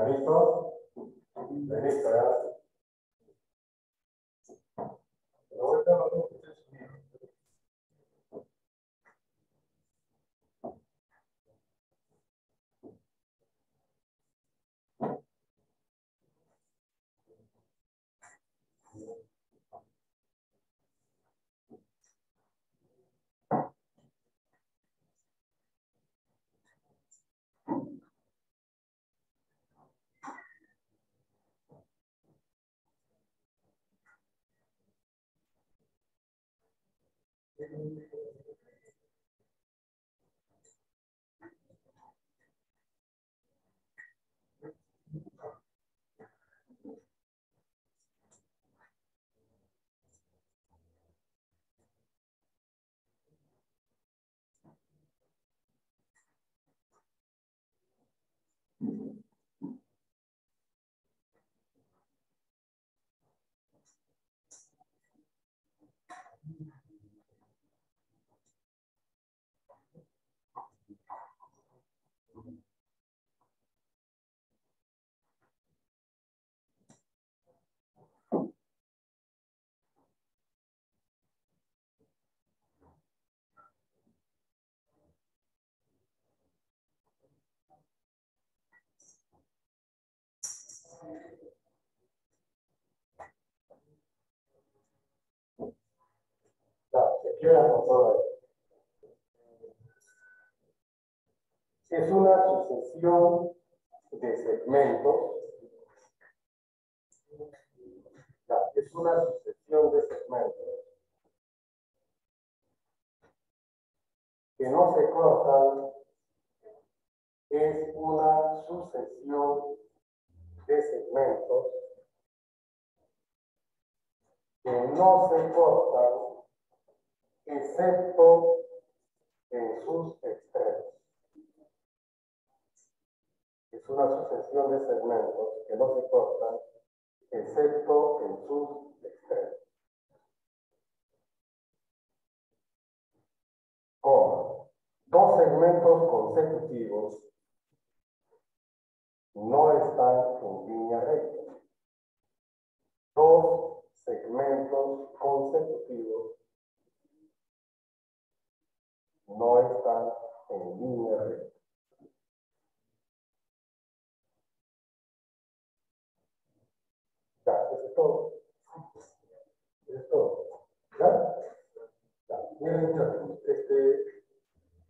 ¿Ya listo? Amen. Es una sucesión de segmentos. Es una sucesión de segmentos que no se cortan. Es una sucesión de segmentos que no se cortan excepto en sus extremos. Es una sucesión de segmentos que no se cortan excepto en sus extremos. Coma. Dos segmentos consecutivos no están en línea recta. Dos segmentos consecutivos no están en línea recta. Ya, eso es todo. Es todo. ¿Ya? Miren, este,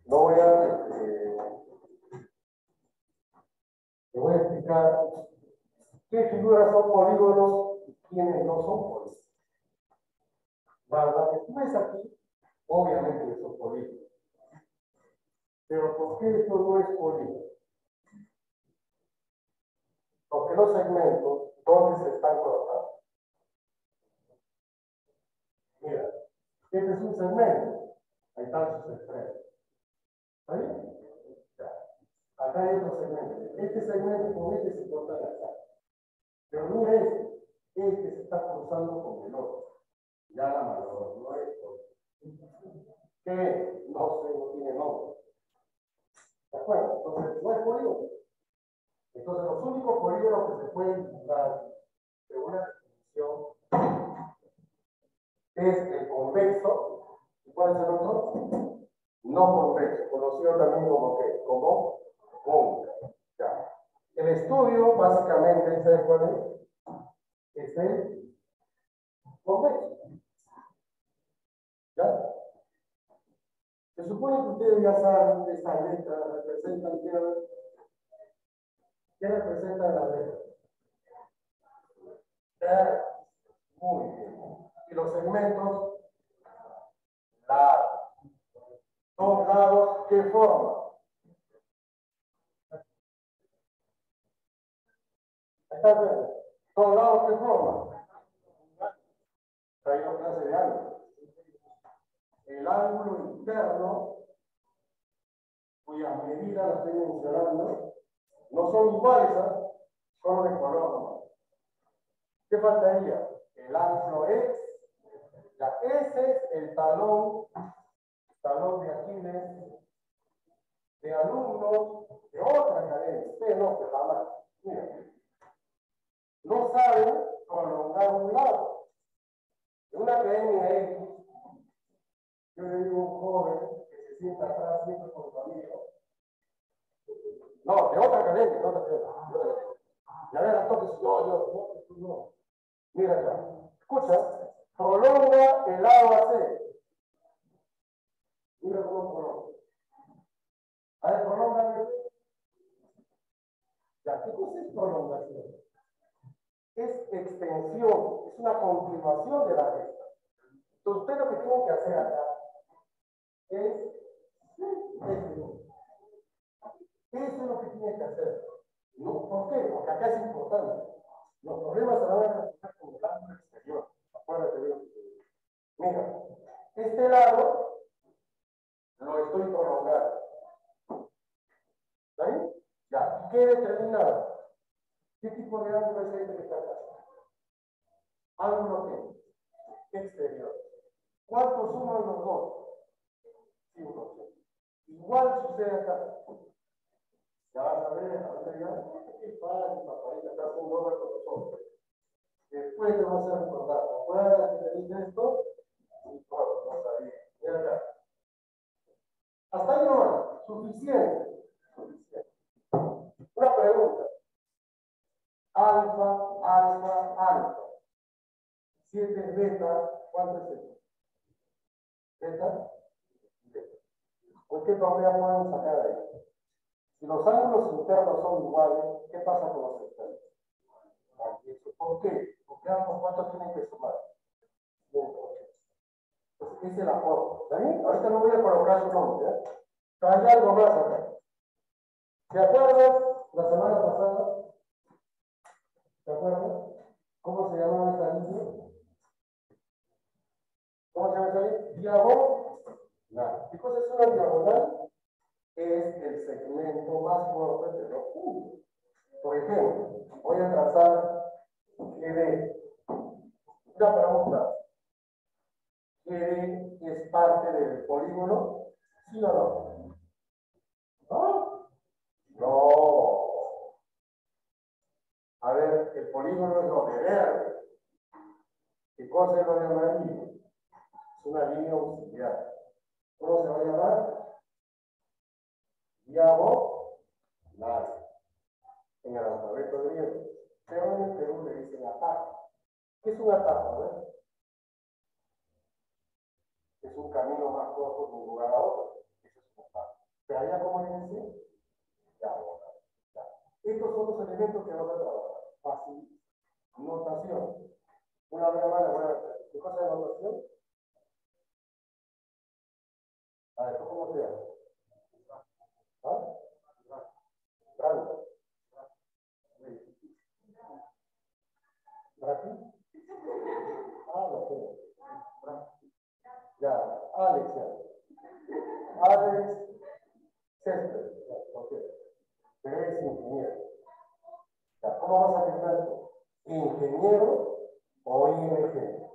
no voy a, eh, voy a explicar qué figuras son polígonos y quiénes no son polígonos. Bueno, la que tú ves aquí, obviamente son polígonos. Pero ¿por qué esto no es polígono? Porque los segmentos, ¿dónde se están cortando? Mira, este es un segmento. Ahí están sus extremos. Acá hay otro segmento. Este segmento con este se corta acá. Pero mira este. Este se está cruzando con el otro. Ya la mayor, no es. ¿Qué? No sé, no tiene nombre. ¿De acuerdo? Entonces, no es polígono. Entonces, los únicos polígonos que se pueden dibujar de una definición es el convexo. ¿Y cuál es el otro? No convexo, conocido también como qué? Como cóncavo. Ya. El estudio, básicamente, ¿sabes cuál es? Es el convexo. ¿Ya? Se supone que ustedes ya saben que esta letra representa ¿qué, ¿qué representa la letra? R. Muy bien. Y los segmentos largos. Dos lados, ¿qué forma? ¿Está bien? Dos lados, ¿qué forma? Traído clase de ángulo el ángulo interno, cuyas medidas las estoy mencionando, no son iguales, ¿eh? son de color nomás. ¿Qué faltaría? El ángulo X, ya ese es el talón, talón de Aquiles, de alumnos de otra academia, usted no, que jamás, no saben prolongar un lado. Una academia X, yo le digo un joven que se sienta atrás siempre con su amigo. No, de otra academia, de otra academia. Y a ver, entonces, no, yo. Mira acá. Escucha, prolonga el lado AC. Mira cómo prolonga. A ver, prolonga. Ya, ¿qué cosa es prolongación? Es extensión, es una continuación de la recta. Entonces, usted lo que tiene que hacer acá es esto. Eso es lo que tiene que hacer. No, ¿Por qué? Porque acá es importante. Los problemas se van a resolver con el ángulo exterior. Acuérdate bien. Mira, este lado lo estoy prolongando. ¿Está bien? Ya. ¿Qué determinado? ¿Qué tipo de ángulo es este que está acá? Ángulo qué? Exterior. ¿Cuántos suman los dos? 5. Igual sucede acá. Ya vas a ver, a ver, ya, qué fácil, papadita, estás un dólar con nosotros. Después te vas a recordar, ¿te acuerdas que te dije esto? Sí, todo, no sabía. Mira acá. Hasta ahí no suficiente. Suficiente. Una pregunta. Alfa, alfa, alfa. 7 beta, ¿cuánto es esto? Beta. ¿Por qué todavía pueden sacar ahí? Si los ángulos internos son iguales, ¿qué pasa con los externos? ¿Por qué? Porque ambos cuántos tienen que sumar. Entonces, ese es el aporte. ¿Está bien? Ahorita no voy a colocar su nombre. ¿eh? Pero hay algo más acá. ¿Se acuerdan la semana pasada? ¿Se acuerdan? ¿Cómo se llamaba esta línea? ¿Cómo se llama esta línea? Diagonal. ¿Qué cosa es una diagonal? es el segmento más corto de los puntos. Por ejemplo, voy a trazar GD. Una pregunta. ¿GD es parte del polígono? ¿Sí o no? ¿No? No. A ver, el polígono es lo de verde. ¿Qué cosa es lo de amarillo? Es una línea auxiliar. ¿Cómo se va a llamar? diagonal en el alfabeto griego. Pero en el Perú le dicen ataque. ¿Qué es un ataque? Es un camino más corto de un lugar a otro. Eso es un ataque. Pero allá, ¿cómo le dicen? Diagonal. Estos son los elementos que vamos a trabajar. Fácil. Notación. Una vez más, ¿Qué cosa es notación? A ver, ¿cómo se? ¿Ah? Ya, Alex. Alex ingeniero. ¿cómo vas a firmar esto? ¿Ingeniero o ING?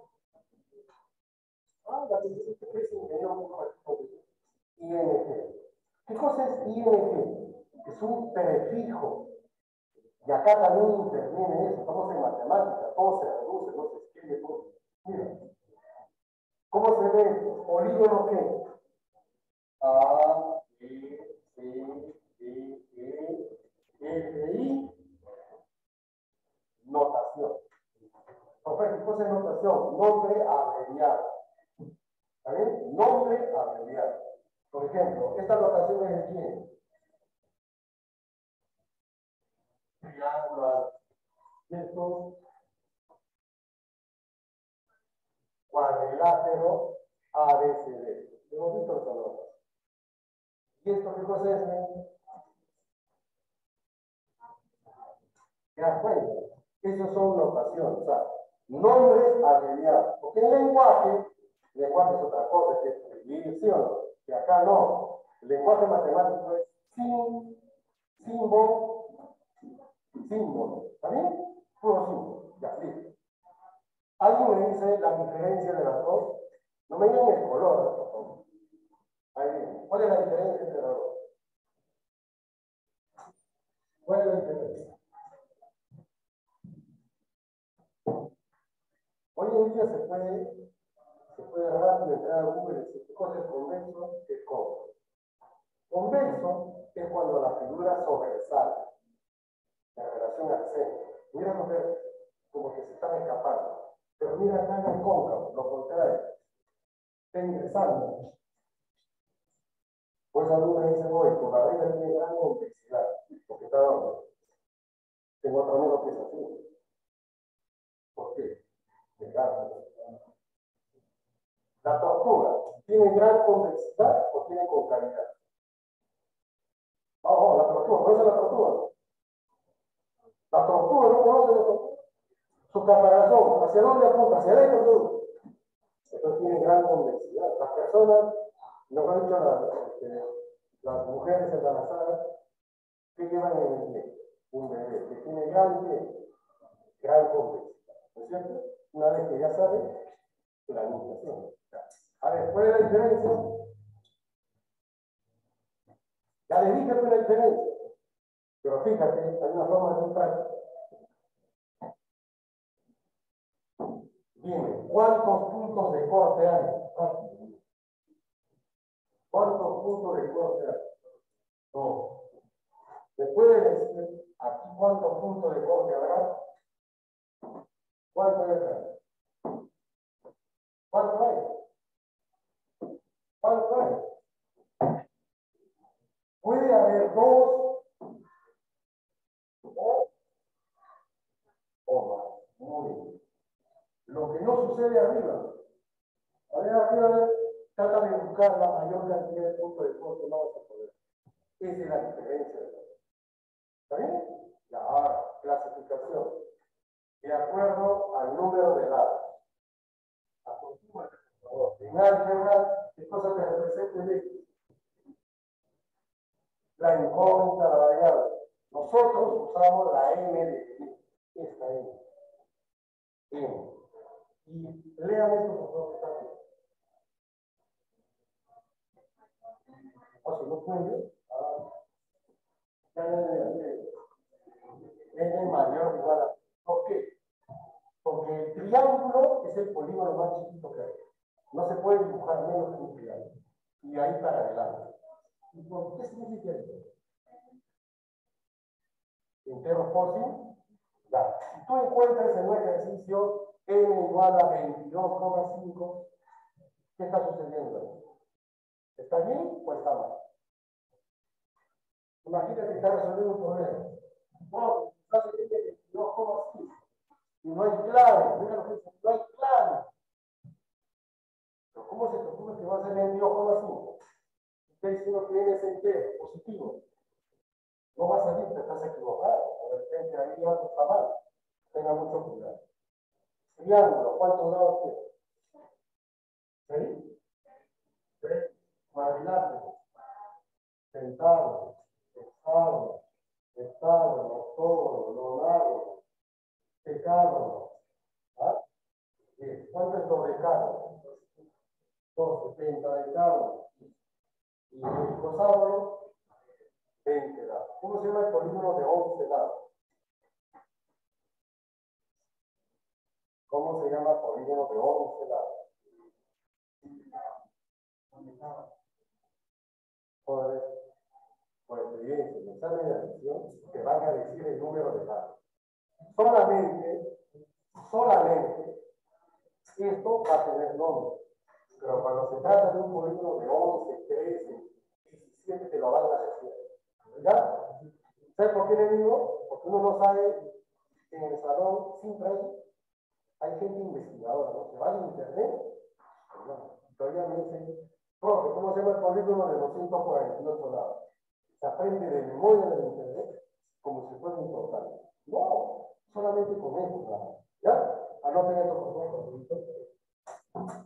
Ah, la que dice que es ingeniero, ING. ¿Qué cosa es ING? Es un prefijo. Y acá también interviene eso. Estamos en matemática. Todo se reduce, no se escribe todo. Mira. ¿Cómo se ve? ¿Polígono qué? A, B, C, D, E, F, I. Notación. Profe, ¿qué cosa es notación? Nombre abreviado. ¿Está bien? Nombre abreviado. Por ejemplo, esta notación es de quién? Triángulo ¿cierto? Cuadrilátero ABCD. Hemos visto esta nota. ¿Y esto qué cosa es? ¿Te das cuenta? Esas son notaciones, o sea, nombres abreviados. Porque el lenguaje, el lenguaje es otra cosa, es escribir, ¿sí o no? que acá no. El lenguaje matemático es sin, símbolo, símbolo. ¿Está bien? Puro símbolo. Ya, listo. ¿Alguien me dice la diferencia de las dos? No me digan el color. Ahí viene. ¿Cuál es la diferencia entre las dos? ¿Cuál es la diferencia? Hoy en día se puede, se puede rápido entrar a Google cosa es convexo, es cóncavo. Convexo es cuando la figura sobresale en relación al centro. Mira los dedos, como que se están escapando. Pero mira acá en el cóncavo, lo contrario. Está ingresando. Pues alumnos dicen, por la regla tiene gran complejidad, porque está dando. Tengo otro amigo que es así. ¿Por qué? La tortuga, ¿tiene gran complejidad o tiene concavidad? Oh, la tortuga, ¿conoce la tortuga? La tortuga, ¿no conoce la tortuga? Su caparazón, ¿hacia dónde apunta? ¿Hacia adentro? Esto tiene gran complejidad. Las personas, nos han dicho las, este, las mujeres embarazadas, que llevan en el pie? Un bebé que tiene gran, gran complejidad. ¿No es cierto? Una vez que ya sabe, la administración. A ver, ¿cuál es la diferencia? Ya les dije la diferencia. Pero fíjate, hay una forma muy práctica. Dime, ¿cuántos puntos de corte hay? ¿Cuántos puntos de corte hay? No. ¿Me puede decir aquí cuántos puntos de corte habrá? ¿Cuánto hay ¿Cuánto hay? ¿Cuánto hay? Puede haber dos o, o más. Muy bien. Lo que no sucede arriba. A ver, arriba, trata de buscar la mayor cantidad de puntos de corte, no vas a poder. Esa es la diferencia. ¿Está bien? Ya, ahora, clasificación de acuerdo al número de lados. En álgebra, ¿qué cosa que representa el X? La incógnita, la variable. Nosotros usamos la M de esta M. M. Y lean esto por favor, está aquí. O si no pueden, ah, ya. N mayor o igual a. ¿Por qué? Porque el triángulo es el polígono más chiquito que hay. No se puede dibujar menos que un triángulo. Y ahí para adelante. ¿Y por qué significa esto? Entero fósil. Ya. Si tú encuentras en un ejercicio n igual a 22,5, ¿qué está sucediendo? ¿Está bien o está mal? Imagínate que está resolviendo un problema. No, está sucediendo 22,5. Y no hay clave, mira lo que dice, no hay clave. Pero ¿cómo se te ocurre que va a ser 22,5? Está diciendo que n es entero, positivo. No va a salir, te estás equivocado. De repente ahí algo está mal. Tenga mucho cuidado. Triángulo, ¿cuántos lados tiene? ¿Sí? ¿Tres? Cuadrilátero. Pentágono. Hexágono. Hexágono. Octógono. Nonágono pecado. ¿Ah? ¿Cuánto es dodecado? 12, pentadecado. Y el coságono, 20 lados. ¿Cómo se llama el polígono de 11 lados? ¿Cómo se llama el polígono de 11 lados? Por, experiencia, en examen de admisión, te van a decir el número de lados solamente, solamente, esto va a tener nombre. Pero cuando se trata de un polígono de 11, 13, 17, te lo van a decir. ¿Ya? ¿Sabes por qué le digo? Porque uno no sabe, en el salón siempre hay, gente investigadora, ¿no? Se va al internet, no, todavía me dicen, ¿cómo se llama el polígono de 248 lados? Se aprende de memoria del internet como si fuera importante. No, solamente con esto, ¿ya? Anoten esto por favor.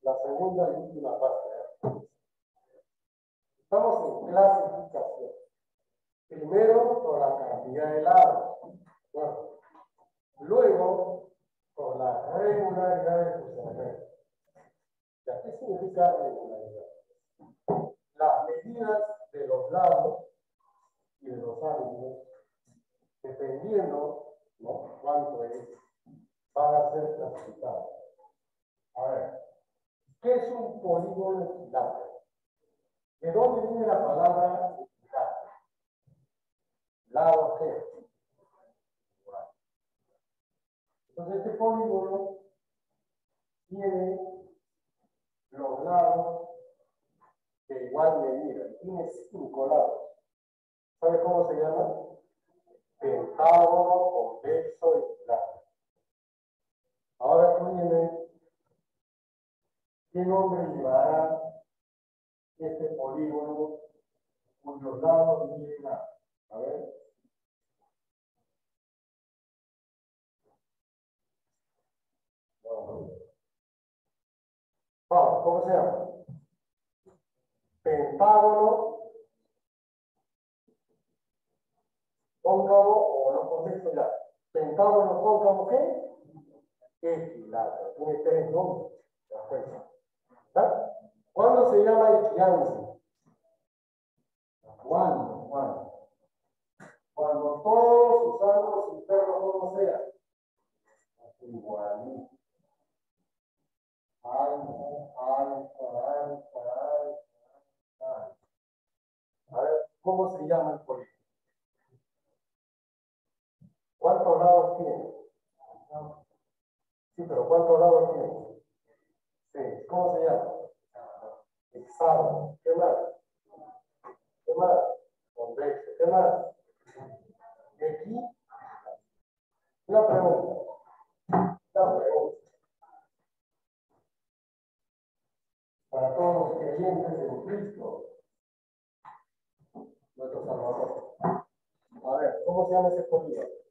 La segunda y última parte. ¿eh? Estamos en clasificación. Primero, por la cantidad de lados. Luego, por la regularidad de tus elementos. ¿Qué significa regularidad? Las medidas de los lados y de los ángulos, dependiendo ¿no? cuánto es, van a ser clasificados. A ver, ¿qué es un polígono equilátero? ¿De dónde viene la palabra equilátero? ¿Lado qué? Entonces este polígono tiene los lados de igual medida. Tiene cinco lados. ¿Sabe cómo se llama? Pentágono, convexo, equilátero. Ahora tú dime, ¿qué nombre llevará este polígono cuyos lados miden a? A ver. Vamos, ¿cómo se llama? Pentágono cóncavo o no convexo ya. Pentágono cóncavo, ¿qué? Equilátero. Tiene tres nombres. ¿Ya? ¿Cuándo se llama equiance? ¿Cuándo? ¿Cuándo? Cuando todos sus ángulos internos no sean igualitos. Alfa, alfa, alfa, alfa, alfa. A ver, ¿cómo se llama el polígono? ¿Cuántos lados tiene? Sí, pero ¿cuántos lados tiene? ¿Cómo se llama? Hexágono. ¿Qué más? ¿Qué más? Convexo. ¿Qué más? Y aquí, una pregunta. Una pregunta. Para todos los creyentes en Cristo, nuestro Salvador. A ver, ¿cómo se llama ese polígono?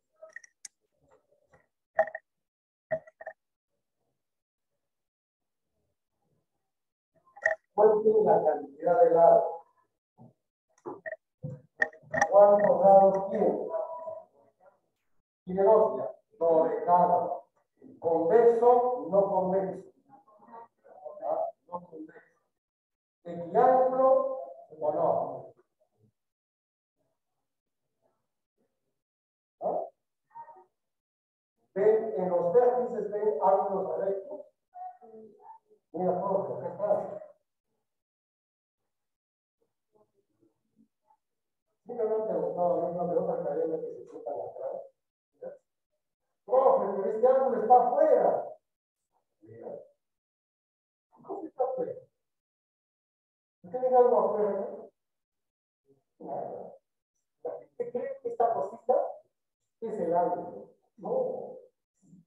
¿Cuál tiene la cantidad de lados? ¿Cuántos lados tiene? Ya. Dodecágono. Convexo, no convexo. ¿Ah? No convexo. Equiángulo o no. ¿Ah? ¿Ven? En los vértices ven ángulos rectos. Mira, profe, ¿qué está? Sí, no me ha gustado a mí, no me gusta academia que se chupan atrás. Profe, pero este ángulo está afuera. Mira. ¿Cómo está afuera? ¿Usted tiene algo afuera? Nada. ¿Usted cree que esta cosita es el ángulo? No.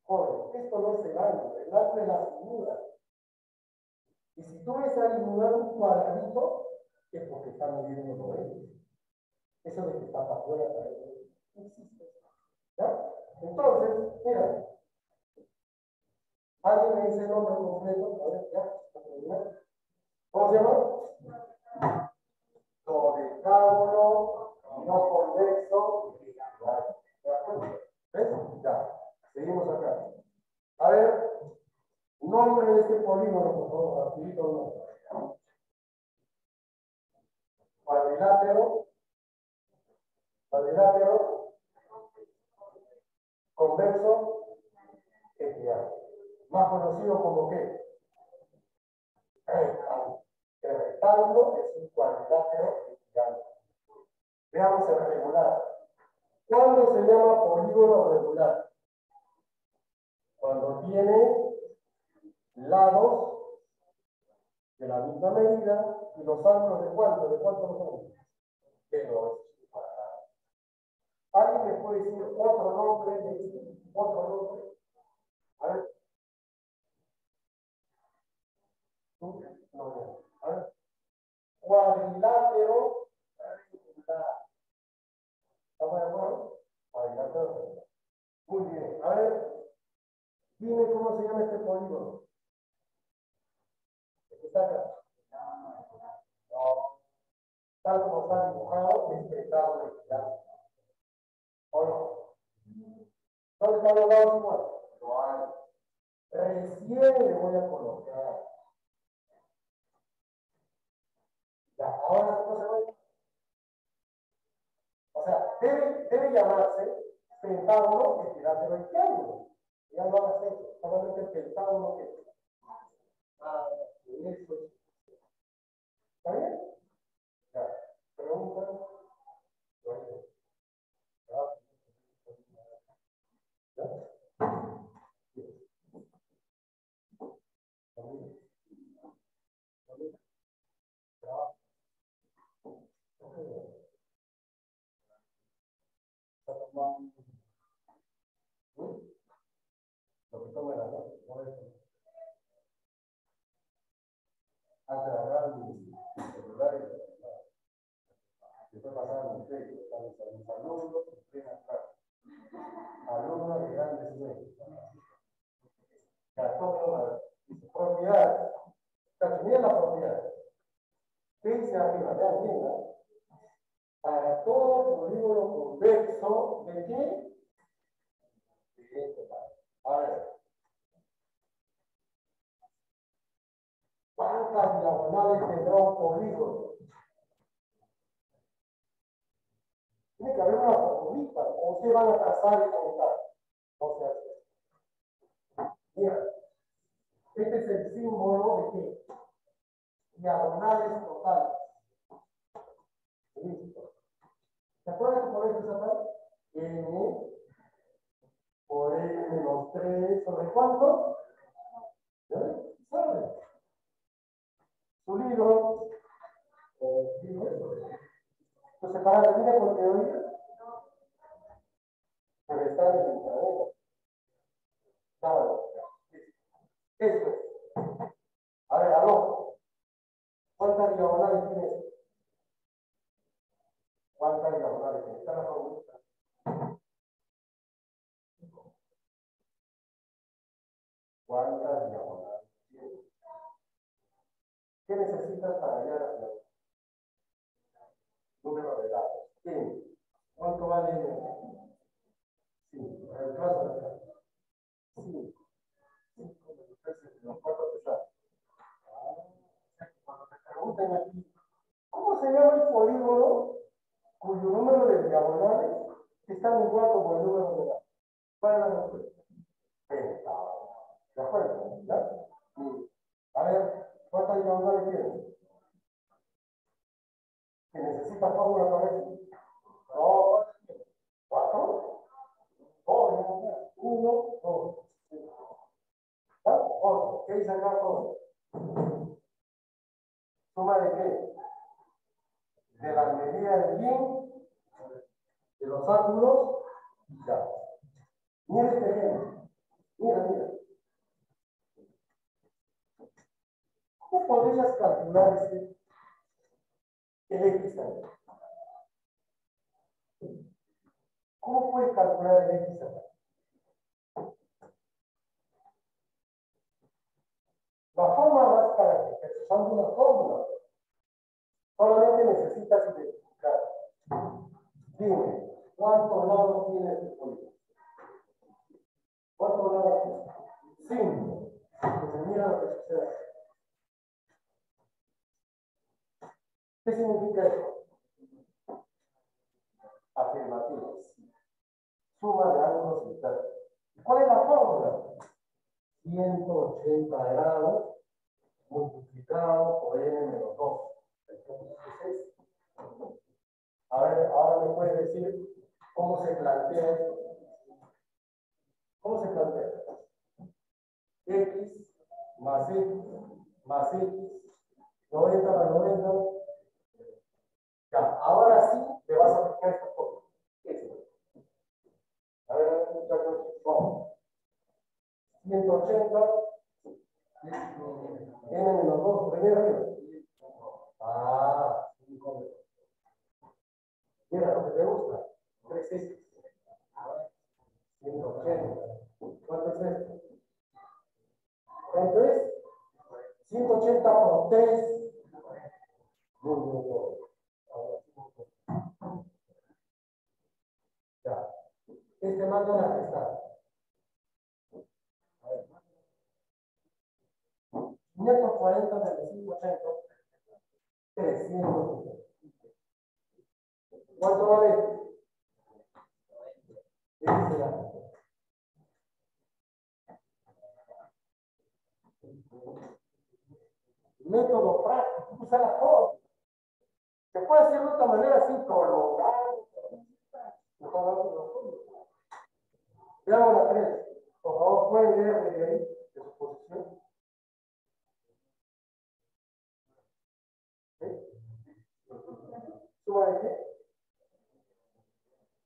Joder, esto no es el ángulo, el ángulo es la figura. Y si tú ves ahí un cuadradito, es porque está midiendo 90. Eso de que está para afuera, para adentro, no existe. ¿Ya? Entonces, mira. ¿Alguien me dice el nombre completo? A ver, ya. ¿Cómo se llama? Dodecágono, no convexo. ¿Ves? Ya. Seguimos acá. A ver, nombre de este polígono, por favor, rapidito. Cuadrilátero cuadrilátero, convexo, equidad. Más conocido como qué? El rectángulo es un cuadrilátero equidad. Veamos el regular. ¿Cuándo se llama polígono regular? Cuando tiene lados de la misma medida y los ángulos de cuánto, de cuánto son? De los ¿Alguien me puede decir otro nombre de este? ¿Otro nombre? A ver. ¿Tú? No, no. A ver. Cuadrilátero. ¿Estamos de acuerdo? Cuadrilátero. Muy bien. A ver. Dime cómo se llama este polígono. ¿El está acá? No. Tal como está dibujado, es pentágono equilátero. ¿O no? ¿Dónde están los lados iguales? No hay. Recién le voy a colocar. Ya, ahora cómo se va a. O sea, debe, debe llamarse pentágono equilátero y triángulo. Ya no hagas eso, solamente el pentágono que. Ah, eso es. ¿Está bien? Ya. Pregunta. Bueno. ¿Ya? ¿También? ¿También? ¿Ya? ¿Está tomando? Lo que toma la noche, no es. Hasta agarrar mi celular y celular. Después pasaron los textos, están mis alumnos, entrenan acá. Alumnos de grandes sueños. Ya, todo dice, propiedades. Miren la propiedad. ¿Qué dice arriba? Vean bien. Para todo polígono convexo, ¿de qué? De este lado. A ver. ¿Cuántas diagonales tendrá un polígono? Tiene que haber una formulita, o ustedes van a trazar y contar. No se hace. Mira, este es el símbolo de qué? Diagonales totales. Listo. ¿Se acuerdan eso esa parte? N por N menos 3, ¿sobre cuánto? ¿Eh? ¿Sabe? Su libro, eh, digo eso. Para la vida por teoría, pero está en el. Esto es. A ver, aló. ¿Cuántas diagonales tiene esto? ¿Cuántas diagonales tiene? Está la fórmula. ¿Cuántas diagonales tiene? ¿Qué necesitas para hallar la pregunta? Número de datos. ¿Cuánto vale? Sí, en el caso de acá. Sí. Cinco menos tres cuatro pesar. Cuando te pregunten aquí, ¿cómo se llama el polígono cuyo número de diagonales están igual como el número de datos? ¿Cuál es la respuesta? Pentágono. ¿De acuerdo? ¿Ya? A ver, ¿cuántas diagonales tiene? ¿Que necesita fórmula para eso? No, ¿cuatro? Dos, uno, dos. Otro. ¿Qué dice acá todo? ¿Suma de qué? De la medida del bien, de los ángulos, ya. Mira este ejemplo. Mira, mira. ¿Cómo podrías calcular este el? ¿Cómo puedes calcular el X? La forma más es usando una fórmula. Solamente necesitas identificar. Dime, ¿cuántos lados tiene este polígono? ¿Cuántos lados tiene? Cinco. Pues mira lo que sucede. Significa eso? Afirmativos. Suma de ángulos internos. ¿Cuál es la fórmula? 180 grados multiplicado por n menos 2. Entonces, ¿qué es esto? A ver, ahora me puedes decir cómo se plantea esto. ¿Cómo se plantea? X más X más X, 90 más 90 ahora sí le vas a aplicar esta forma. A ver, muchachos, vamos. 180. N menos 2, por ahí arriba. Ah, incómodo. Mira lo que te gusta. 360. 180. ¿Cuánto es esto? ¿Cuánto es? 180 por 3. Muy, muy, muy. Este mando la que está. Ver. 540 menos 580. 300. ¿Cuánto vale? Ese será. método práctico, usa la todo. Se puede hacer de otra manera así, prolongado. Veamos la 3. Por favor, pueden leer ahí, de su posición. Suba de qué?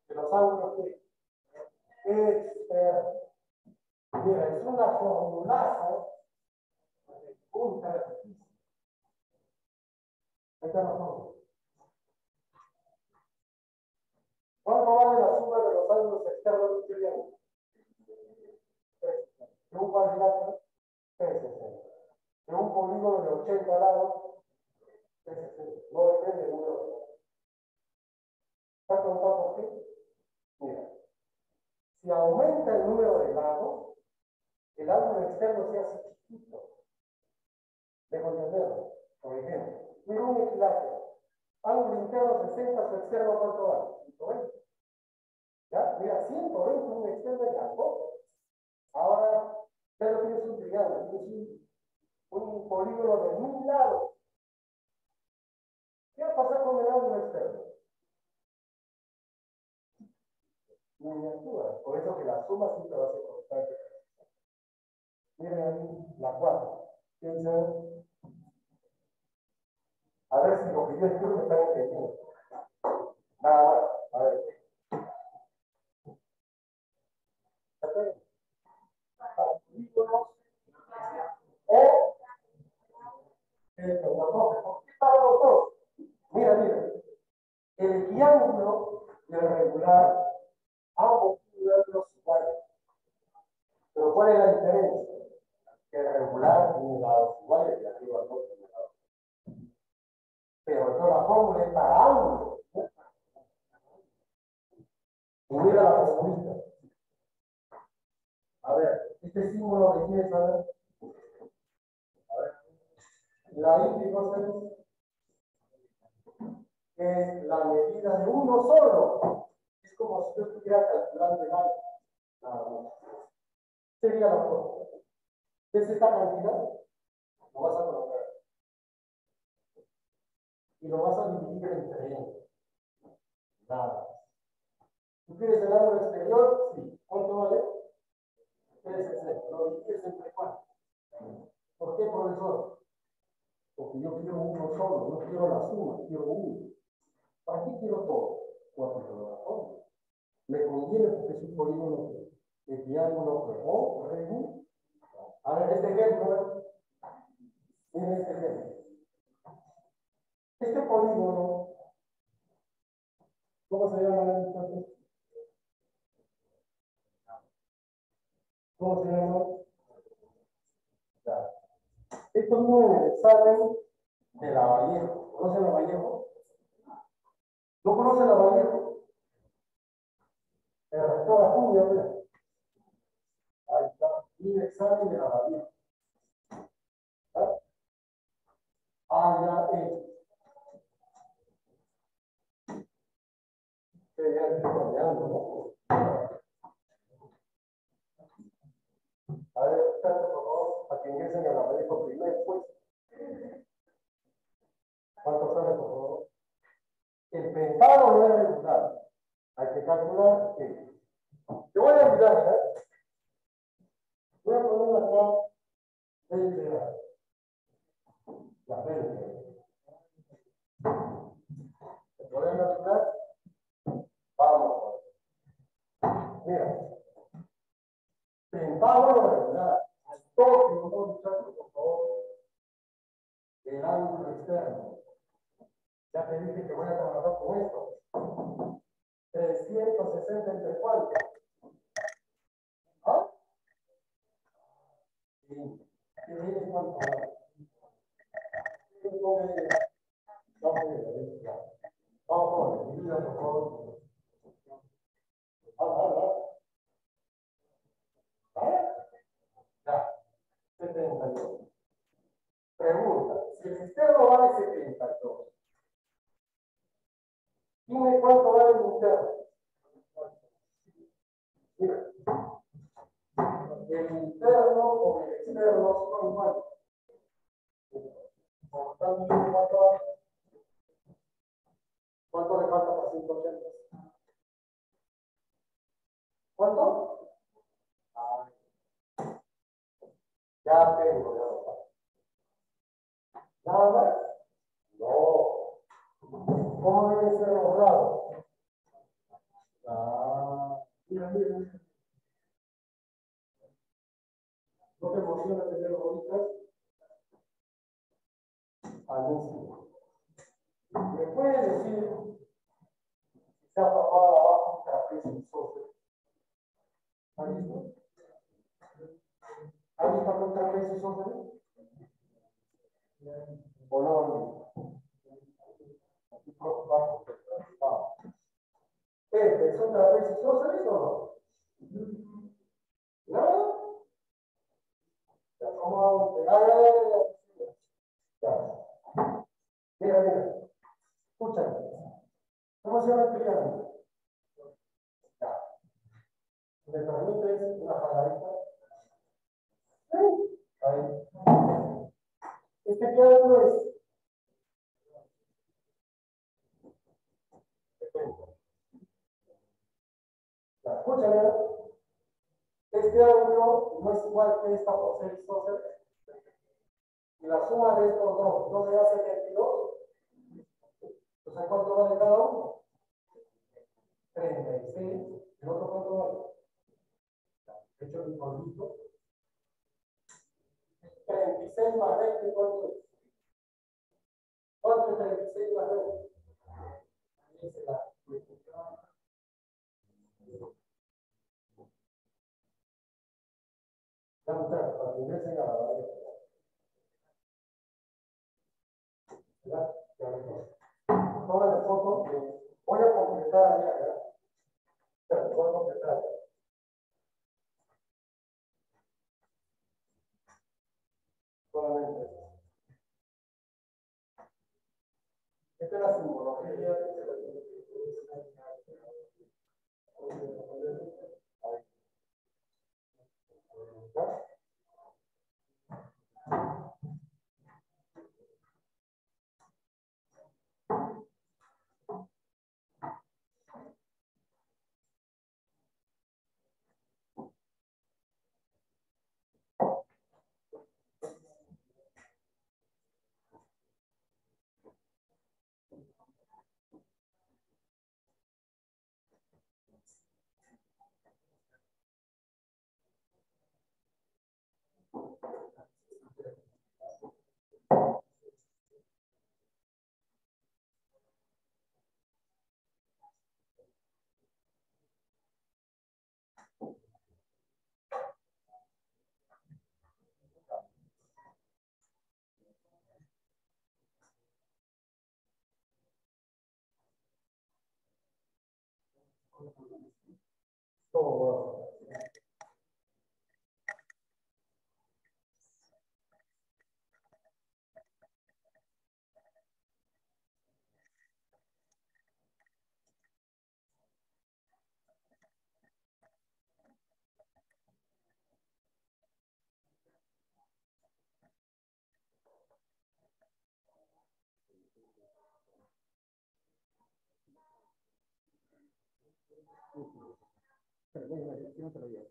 De los ángulos que externos. Mira, es una formulaza punta de Ahí está la. ¿Cuánto vale la suma de los ángulos externos de un triángulo? De un cuadrilátero, 360. De un polígono de 80 lados, 360. No depende del número de lados. ¿Está contado por qué? Mira, si aumenta el número de lados, el ángulo externo se hace chiquito. Dejo entenderlo. Por ejemplo, mira un equilátero. Ángulo interno 60, su externo cuánto vale? 120. ¿Ya? Mira, 120 un externo y algo. Ahora, pero tienes un triángulo, tienes un, un polígono de mil lados. ¿Qué va a pasar con el ángulo externo? Miniatura. Por eso que la suma siempre va a ser constante. Miren aquí la 4. Piensa a ver si lo que yo escribo está entendiendo. Nada. A ver. O esto, ¿qué para los dos? Mira, mira. El triángulo y el regular, ambos triángulos iguales. Pero ¿cuál es la diferencia? El regular tiene lados iguales y arriba no tiene lados. Pero toda la fórmula es para ángulos. Y mira la formulita. A ver, este símbolo de quién saber. A ver. La índigo es la medida de uno solo. Es como si yo estuviera calculando el aire. Nada más. Sería la fórmula. ¿Ves esta cantidad? Lo vas a colocar. Y lo vas a dividir entre n. Nada. ¿Tú quieres el ángulo exterior? Sí. ¿Cuánto vale? 360. ¿Lo entre cuánto? ¿Por qué, profesor? Porque yo quiero uno solo, no quiero la suma, quiero uno. ¿Para qué quiero todo? Cuatro forma. Me conviene porque es un polígono que triángulo que o regu. A ver, este ejemplo, miren este ejemplo. Este polígono, ¿cómo se llama ¿Cómo se llama? Esto viene en el examen de la Vallejo. ¿Conocen la Vallejo? ¿No conocen la Vallejo? El rector Acuña, mira. Ahí está. Un examen de la Vallejo. Ah, ya, eh. Que ya estoy ¿no? A ver, tanto, por favor, para que ingresen a la Vallejo primero, pues. ¿Cuánto sale, por favor? El pentado no es regular. Hay que calcular que. Te voy a olvidar, ¿eh? Voy a poner acá 20 grados. La 20. ¿Se pueden olvidar? Vamos. Mira. Pentado regular. Al toque, muchachos, por favor. El ángulo externo. Ya te dije que voy a trabajar con esto. 360 entre cuánto? ¿Ah? Sí. ¿Qué viene cuánto? Vamos, divida por favor. ¿Vale? 72. Pregunta, si el externo vale 72, dime cuánto vale el interno. El interno o el externo son iguales. ¿cuánto vale? ¿Cuánto le falta para 180? ¿Cuánto? Ay. Ya tengo, ya lo. ¿Nada más? No. ¿Cómo deben ser los lados? Ah, mira, mira. ¿No te emociona tener bolitas? Mismo. ¿Me puede decir si ha formado abajo un trapecio isósceles? ¿Ha visto? ¿Ha visto algún trapecio isósceles? ¿O no? Aquí preocupamos. Vamos. ¿Este es un trapecio isósceles o no? Ya. Mira, mira. Escúchame. ¿Cómo se llama el triángulo? Ya. ¿Me permites una? Este triángulo es. Ya, escúchame. Este ángulo no es igual que esta por ser isósceles. Y la suma de estos dos, ¿no me da 72? Entonces, ¿cuánto vale cada uno? 36. ¿El otro cuánto vale? He hecho mi polvito. 36 más 20, ¿cuánto es? ¿Cuánto es 36 más 20? Ahí se Solamente. Esta es la simbología. ¿Ya? Todo. Pero bueno, la dirección te lo llevo.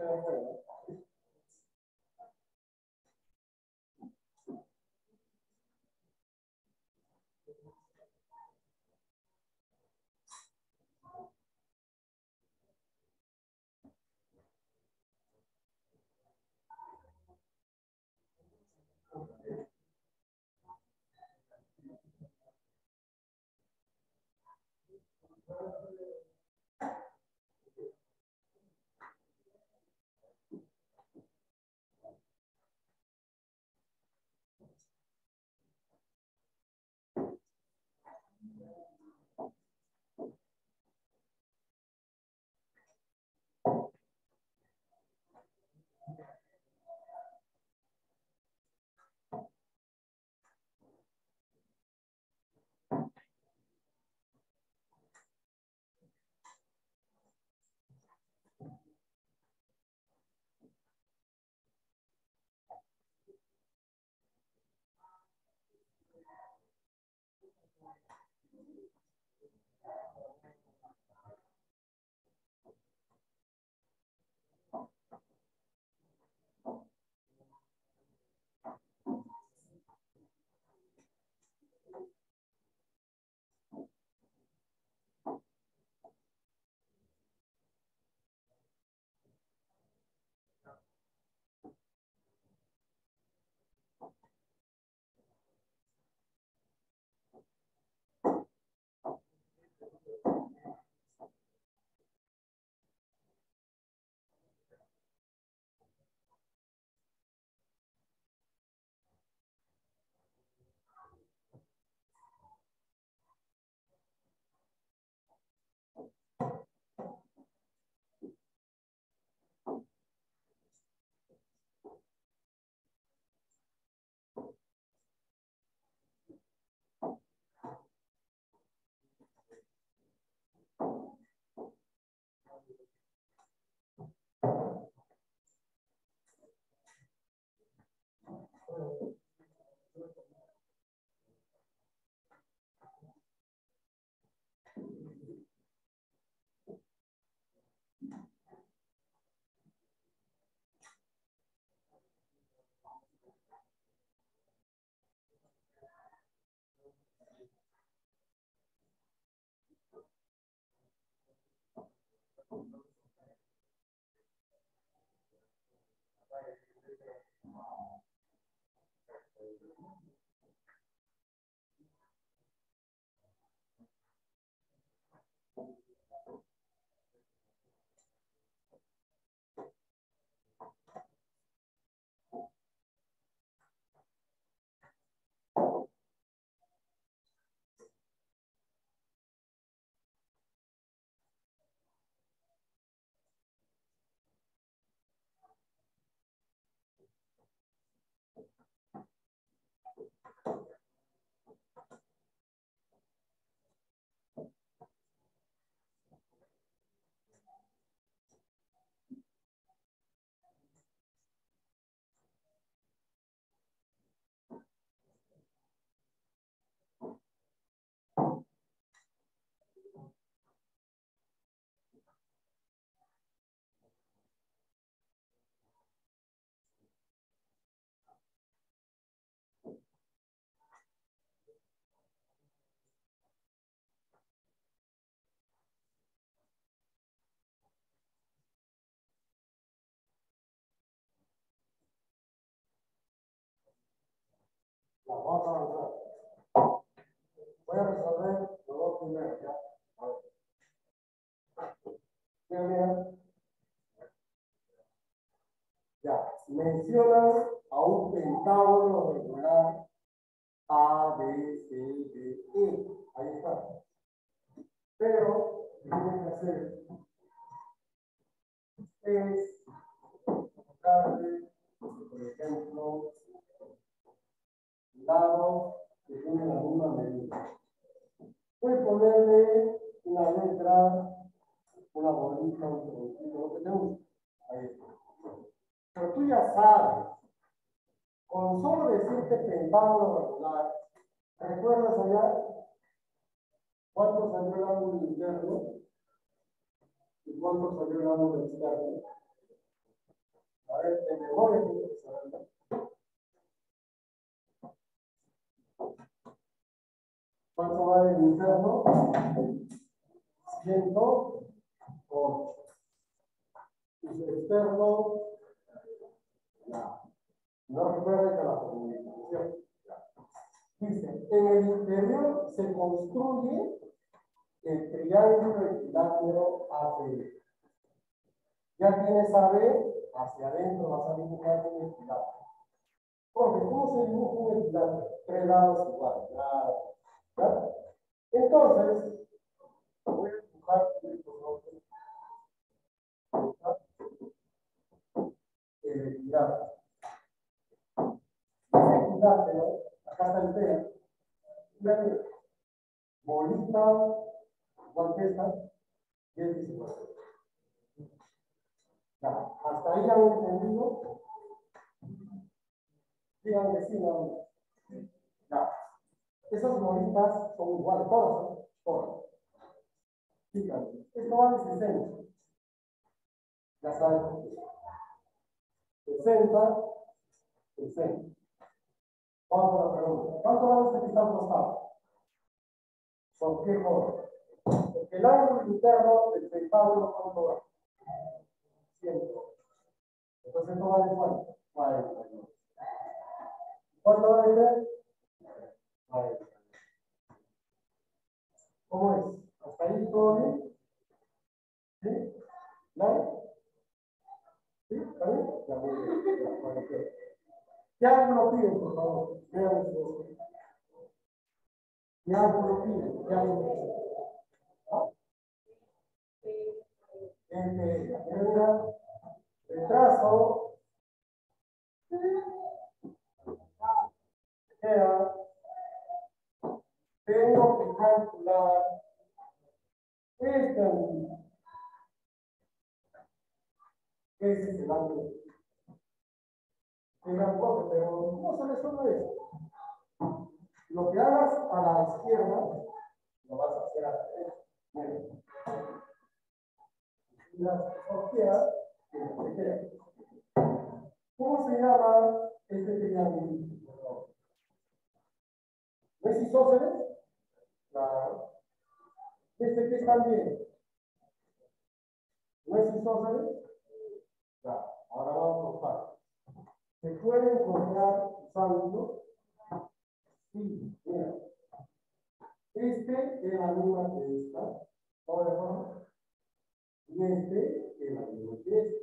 digo. Vamos a avanzar. Voy a resolver los dos primeros, ¿ya? A ver. Ya, mencionan a un pentágono regular A, B, C, D, E. Ahí está. Pero, tienen que hacer es colocarle, por ejemplo, lado que tiene la misma medida. Voy ponerle una letra, una bolita, un troncito, lo que te. Pero tú ya sabes, con solo decirte pentágono regular, ¿recuerdas allá cuánto salió el ángulo interno? ¿Y cuánto salió el ángulo externo? A ver, de memoria. ¿Cuánto vale el interno? 108. Y el externo. No recuerden que la comunicación. Dice, en el interior se construye el triángulo equilátero APL. Ya tienes AB, hacia adentro vas a dibujar un equilátero. Porque, ¿cómo se dibuja un equilátero? Tres lados iguales. Entonces, voy a dibujar el equilátero, acá está el tema. Mira, bolita, esta, y es igual. Ya, hasta ahí han entendido. Digan que sí, no. Esas bolitas son iguales, todas. Todas. Fíjate, esto vale 60. Ya saben. 60, 60. Vamos a la pregunta. ¿Cuánto vale que está al costado? ¿Por qué joder? Porque el ángulo interno del pentágono, ¿cuánto va? 100. Entonces, ¿esto vale cuánto? 49. ¿Cuánto vale 3? 40. ¿Cómo es? ¿Hasta ahí todo bien? ¿Sí? ¿Sí? ¿Está bien? Ya, muy bien. ¿Qué ángulo piden, por favor? ¿Qué ángulo piden? ¿Qué ángulo piden? ¿Ah? Queda, tengo que calcular este ángulo. Ese es el ángulo. Digan, profe, pero ¿cómo se resuelve esto? Lo que hagas a la izquierda, lo vas a hacer a la derecha. Miren. Y las orquídeas, se quedan. ¿Cómo se llama este triángulo? ¿No es isósceles? Claro. ¿Este que es también? ¿No es isósceles? Claro. Ahora vamos por partes. ¿Se puede encontrar usando? Sí, mira. Este es la misma que esta. Ahora vamos. Y este misma que este.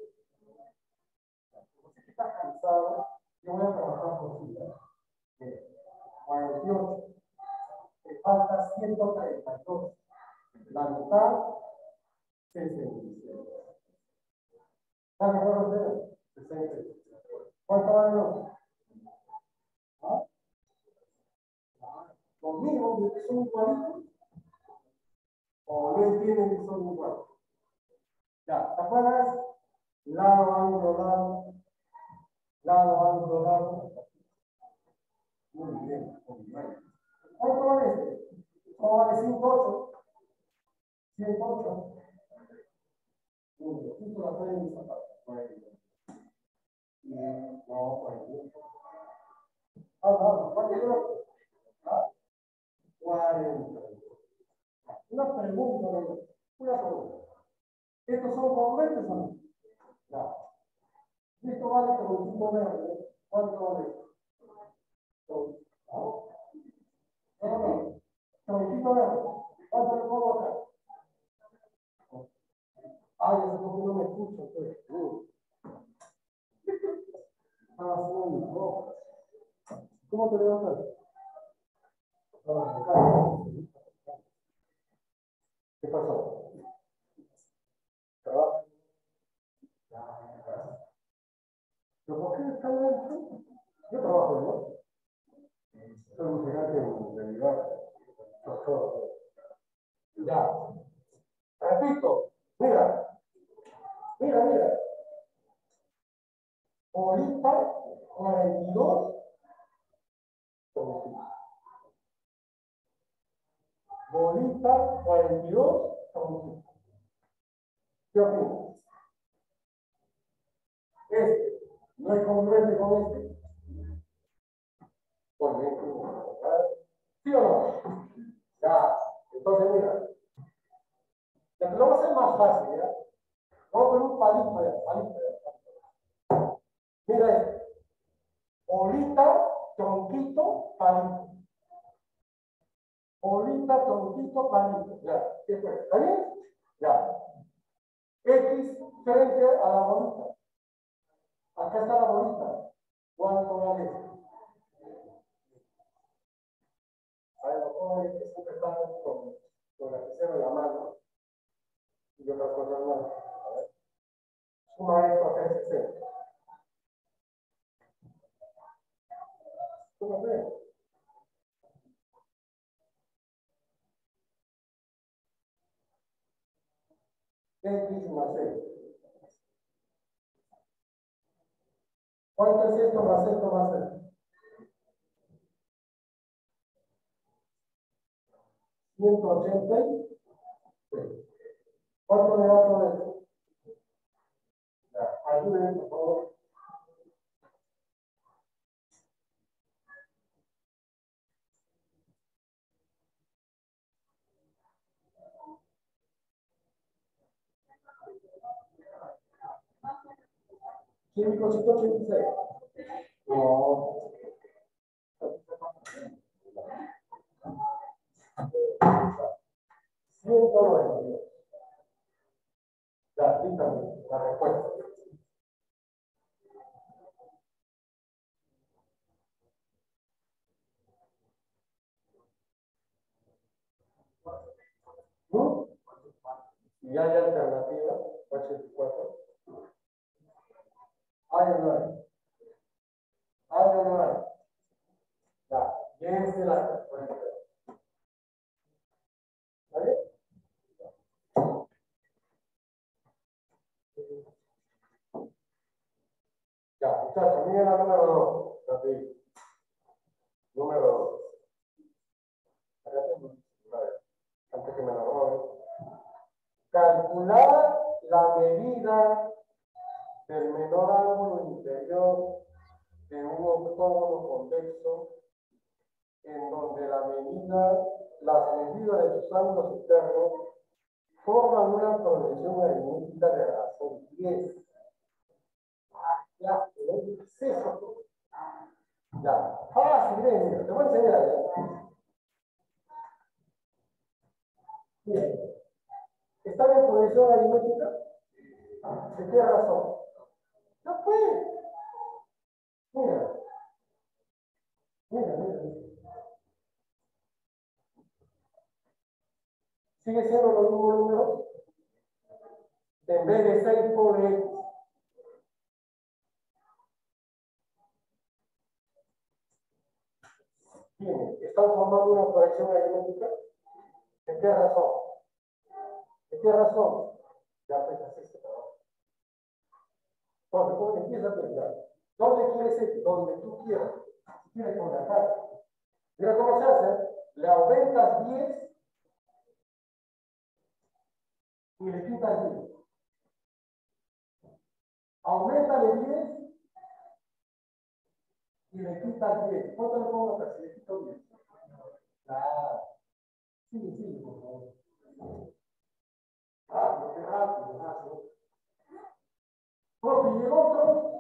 Como si está cansado, yo voy a trabajar por sí. Mira, 48. Falta 132. La mitad, 66. ¿Están de acuerdo ustedes? 66. ¿Cuánto vale otro? ¿Ah? Los mismos son igualitos. O no entienden que son iguales. Ya, ¿te acuerdas? Lado, ángulo, lado. Lado, ángulo, lado. Muy bien, muy bien. ¿Cuánto vale este? ¿Cómo vale 108? 108. Muy bien, justo la trae en mi. No, pues. Ah. ¿Ah? 40. Una pregunta, una pregunta. ¿Estos son congruentes o no? Esto vale como un verde. ¿Cuánto vale? ¿Ah? No. Tronquito verde. ¿Cuánto le pongo acá? Ay, eso porque no me escucho. Uh. Estaba haciendo mis ropas. ¿Cómo te levantas? ¿Qué pasó? ¿Trabajo? ¿Pero por qué está adentro? Yo trabajo, ¿no? Repito, mira. Mira, mira. Bolita 42 Bolita 42 ¿Qué opinas? Este. ¿No es congruente con este? Pues ¿Sí o no? Ya, entonces mira. Lo voy a hacer más fácil, ¿ya? Vamos a poner un palito ya, palito ya. Mira esto. Bolita, tronquito, palito. Bolita, tronquito, palito. Ya, ¿qué fue? ¿Está bien? Ya. X frente a la bolita. Acá está la bolita. ¿Cuánto vale? Con, con la que en la mano y otras cosas más. A ver. Suma esto a 360. ¿Cómo ves? X más. ¿Cuánto es esto más esto más esto? 180. ¿Cuánto me da todo esto? Ayúdenme, por favor. Químico 186. No. Ciento noventa. Ya, dígame la respuesta. Y hay alternativa, 84. Hay o hay. Hay o no hay. La respuesta. Ya, muchachos, miren la número 2. Rapidito. Número 2. Acá tengo. A ver, antes que me la roben. Calcular la medida del menor ángulo interior de un octógono convexo en donde la medida, las medidas de sus ángulos internos forman una progresión aritmética de razón 10. Ah, ya, ¿qué es eso? Ya, fácil, eh, mira, te voy a enseñar. ¿eh? Bien. ¿Está en progresión aritmética? ¿De qué razón? No puede. Mira. Mira, mira, mira. Sigue siendo los mismos números. En vez de 6 por X. Bien, ¿están formando una corrección aritmética? ¿De qué razón? ¿De qué razón? Ya pensas este trabajo. Entonces, ¿cómo empieza a pensar? ¿Dónde quieres ir? Donde tú quieras. Si quieres con la cara. Mira cómo se hace. Le aumentas 10 y le quitas 10. Aumentale 10 y le quitas 10. ¿Cuánto le pongo acá si le quito 10? Claro. Sí, sí, por favor. Rápido, qué. Porque el otro,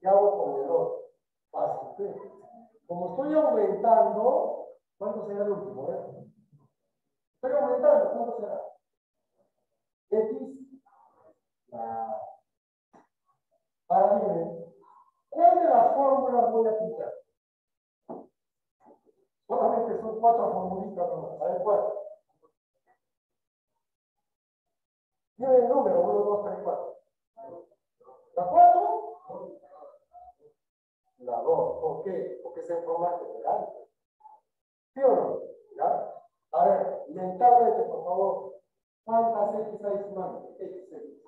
¿qué hago con el otro? ¿sí? Como estoy aumentando, ¿cuánto será el último? Estoy aumentando, ¿cuánto será? X. La... Ahora dime, ¿cuál de las fórmulas voy a aplicar? Son cuatro formulitas nomás. Ver, ¿cuál? Dime el número, 1, 2, 3, 4. ¿La 4? La 2. ¿Por qué? Porque es en forma general. ¿Sí o no? ¿Ya? A ver, mentalmente, por favor, ¿cuántas X hay sumando? X, X.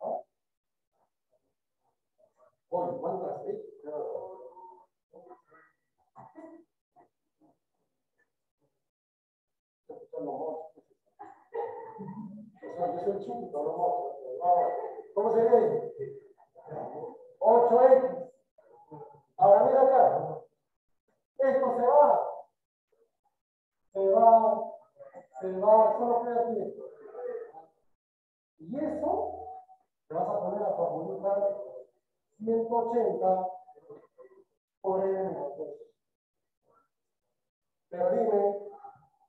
¿Ah? ¿cuántas Mucho. ¿Cómo se ve? 8x. Ahora mira acá. Esto se va. Se va. Se va. Solo queda aquí. Y eso te vas a poner a formular 180 por 2. Pero dime,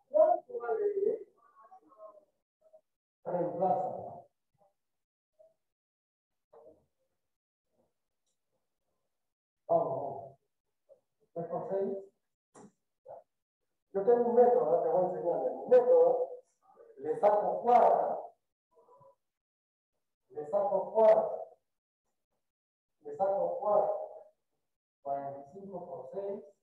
¿cuánto reemplaza? Vamos, vamos. por 6? Yo tengo un método, te voy a enseñar. En mi método le saco cuarta. Le saco cuarta. Le saco cuarta. 45 por 6.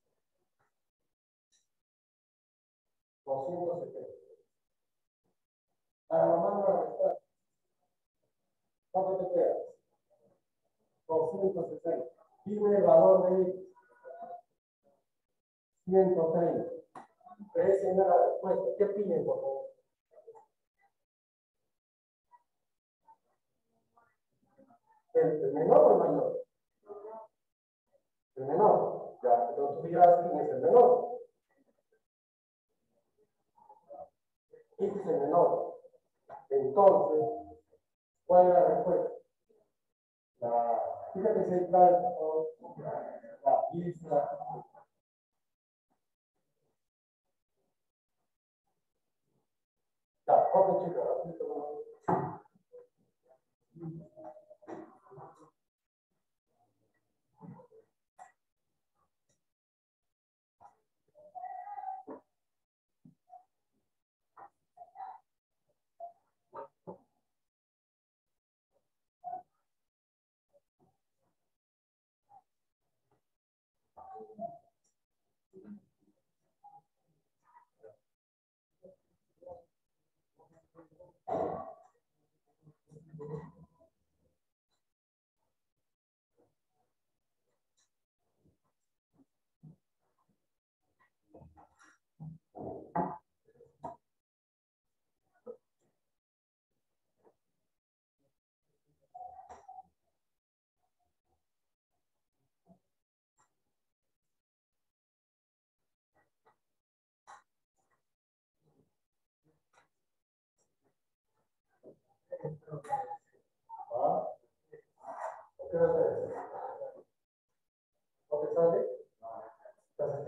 270. Ahora lo mando a. ¿Cuánto te queda? 260. Dime el valor de X. 130. Pero esa es la respuesta. ¿Qué piden, por favor? ¿El menor o el mayor? El menor. Ya, entonces tú dirás quién es el menor. Este es el menor. Entonces, ¿cuál es la respuesta? La, fíjate si hay la, isla. Ya, ok, chicos, ¿Qué sale? Estás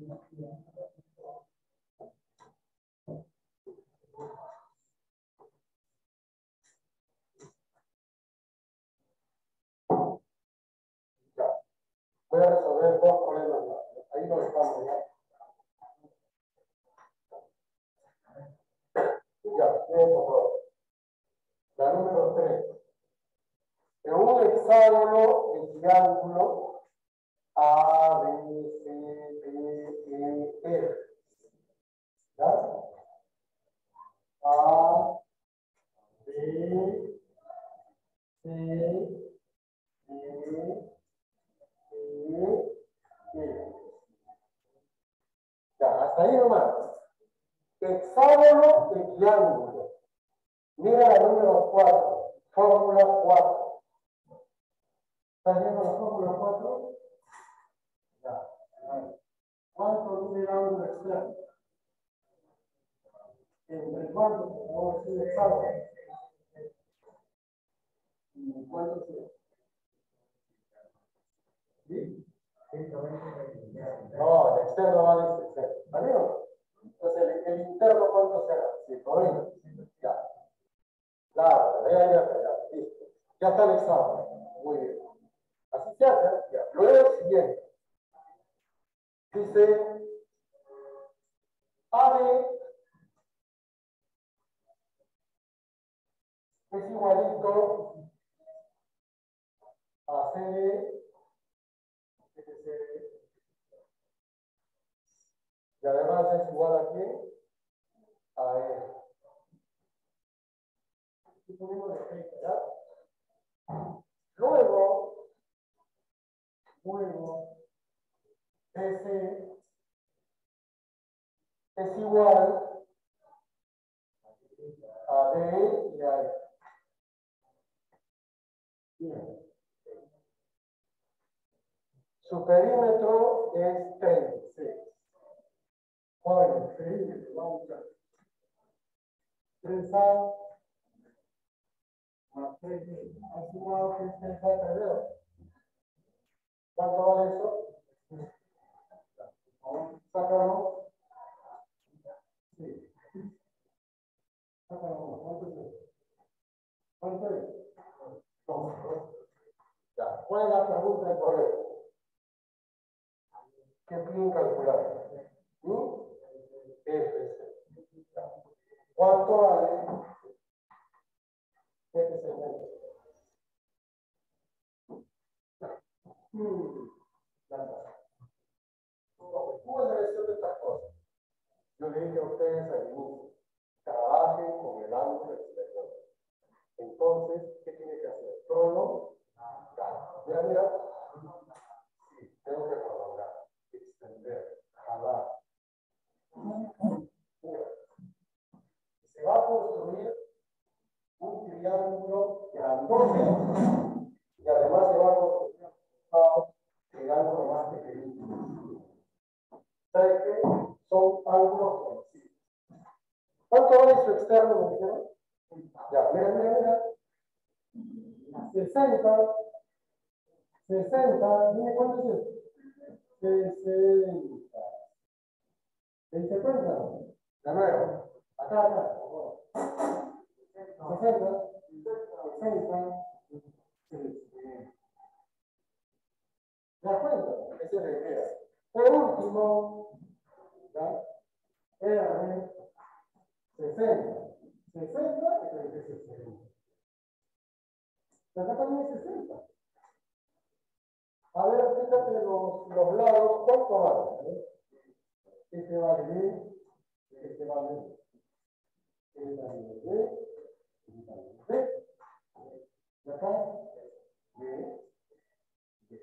Voy a resolver dos problemas. Ahí lo estamos ya. Ya, por favor. La número 3. En un hexágono de triángulo A, B, C, D, a, B, C, Ya, hasta ahí nomás. Hexágono de triángulo. Mira la número 4, fórmula 4. ¿Estás viendo la fórmula Ya. ¿Cuánto el ángulo externo? ¿Entre cuánto? A decir hexágono. ¿Y cuánto es? ¿Sí? No, el externo vale 60. ¿Vale no? Entonces, el, interno, ¿cuánto será? 120. Ya. Claro, allá hasta allá. Listo. Ya está el examen. Muy bien. Así se hace. Ya. AB es igualito a CD y además es igual a quién? A él. Y ponemos de ¿ya? Luego, luego, ese es igual a D y a E. Bien. Su perímetro es 36. Joder, perímetro, vamos a ver. 3A más 3B. ¿Han sumado que es 3A 3B? ¿Cuánto vale eso? Sácalo. Sí. Sácalo. ¿Cuánto es? ¿Cuánto es? ¿Cuál es la pregunta del problema? ¿Qué pueden calcular? ¿Mm? FC. ¿Cuánto vale este segmento? Hmm. ¿Cómo es la lección de estas cosas? Yo le dije a ustedes al inicio, trabajen con el ángulo exterior. Entonces, ¿qué tiene que hacer? Trono, mira, mira, sí, tengo que prolongar Se va a construir un triángulo grandote y además se va a construir un triángulo más pequeño. ¿Sabe qué? Son ángulos conocidos. ¿Cuánto vale su externo? Ya, mira, mira, mira. 60. 60. Dime cuánto es esto. 60. ¿Se cuenta? De nuevo. Acá, acá. 60. 60. ¿Te das cuenta? Ese es el que Por último, ¿ya? R 60. 60 es el que se 60. Acá también es 60. A ver, fíjate los, los lados, ¿cuánto vale? Este vale B, este vale B. Este vale B, este vale B. ¿Y acá? B, B.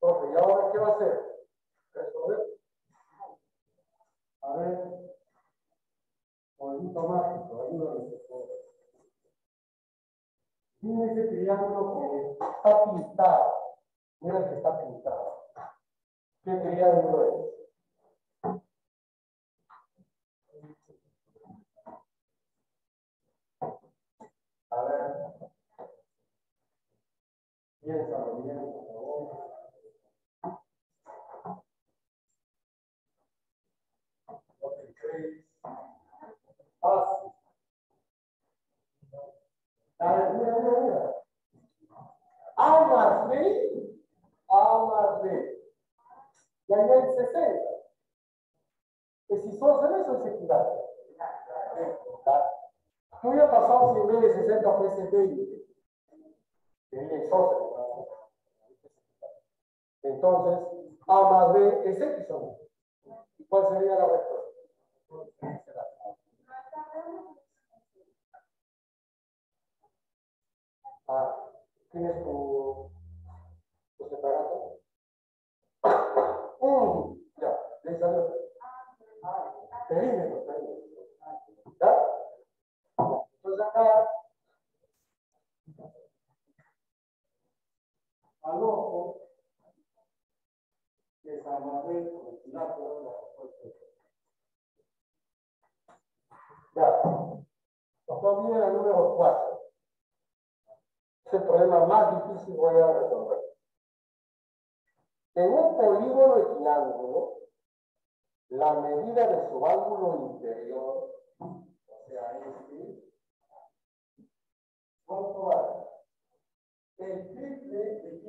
Ok, ¿y ahora qué va a hacer? Resolver. A ver, movimiento mágico, ayúdame, por favor. Dime ese triángulo que está pintado. Mira que está pintado. ¿Qué triángulo es? A ver. Piénsalo bien, por favor. Lo que. Fácil. A ver, mira, mira, mira. A más B, A más B. Y ahí hay 60. Que si son ceros, son secundarios. Tú ya pasamos en vez de 60 fue 20. Es isósceles. Entonces, A más B es X o no. ¿Y cuál sería la respuesta? Ah, ¿tienes tu, De San al número problema más difícil voy a resolver. En un polígono equilátero, la medida de su válvulo interior, o sea, este, ¿cuánto vale? El triple de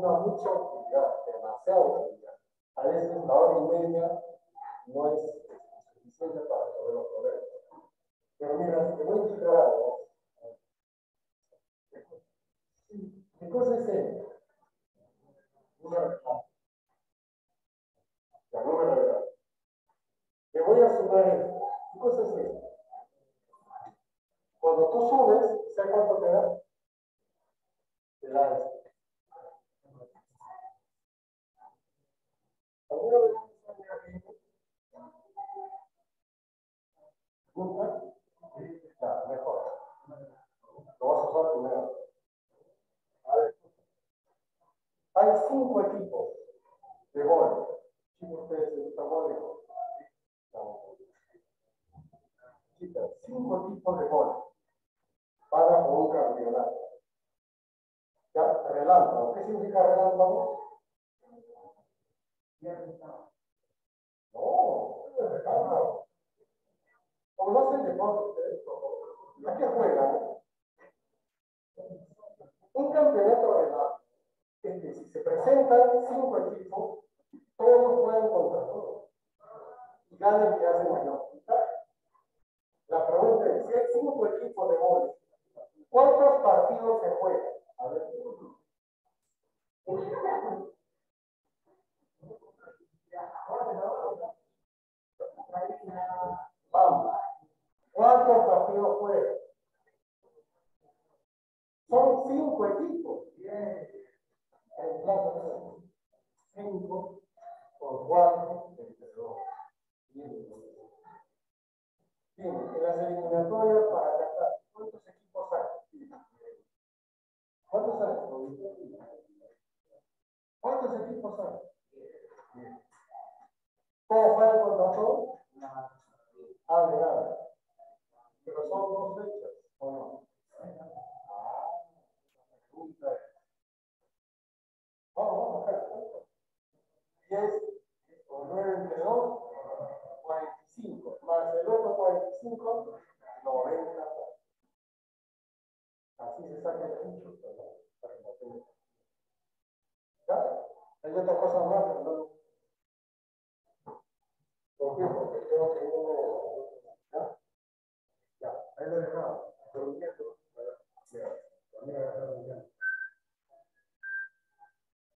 programı